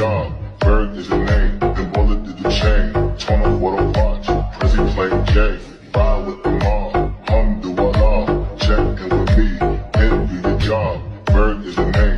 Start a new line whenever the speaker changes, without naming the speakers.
job. Berg is the name, The bullet did the chain. Turn up what I watch, Prezi play J. Ride with the mob, hum do Allah. Check in with me, it the job. Berg is the name.